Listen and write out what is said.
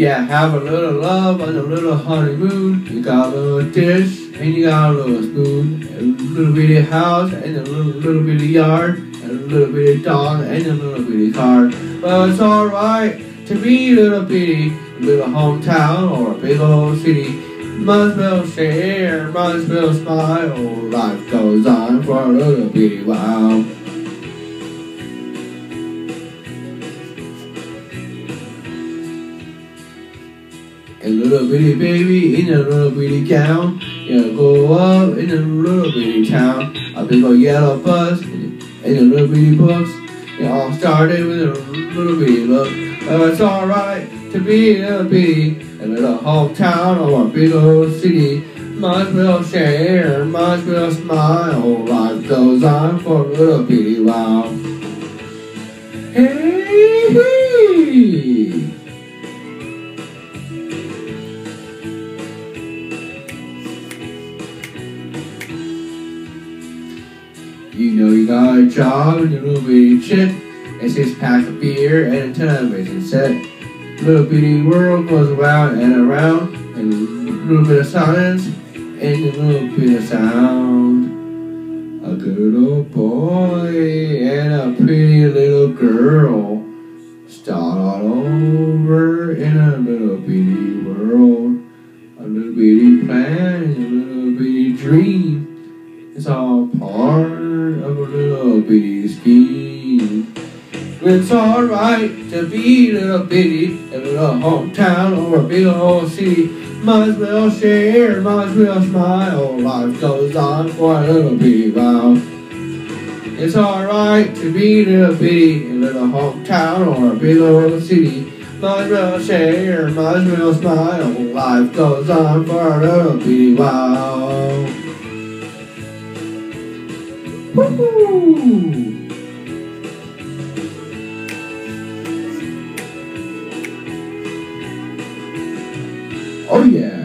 Yeah, have a little love and a little honeymoon. You got a little dish and you got a little spoon, a little bitty house and a little, little bitty yard, and a little bitty dog and a little bitty car. Well, it's alright to be a little bitty, a little hometown or a big old city. As well share, as well smile. Life goes on for a little bitty while. A little bitty baby in a little bitty gown. You go up in a little bitty town. A big old yellow bus in a little bitty books. It all started with a little bitty look. Oh, it's alright to be a little bitty, a little hometown or a big old city. As well share, as well smile. Life goes on for a little bitty while. Hey, hey. You know you got a job and a little bitty chip, and six pack of beer and a television set. Little bitty world goes around and around, and a little bit of silence and a little bit of sound. A good old boy and a pretty little girl start all over in a little bitty world. A little bitty plan It's all part of a little bitty scheme. It's alright to be a little bitty, in a little hometown or a big old city. Might as well share, might as well smile. Life goes on for a little bitty while. It's alright to be a little bitty, in a little hometown or a big old city. Might as well share, might as well smile. Life goes on for a little bitty while. Woo! Oh yeah.